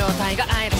状態がアイド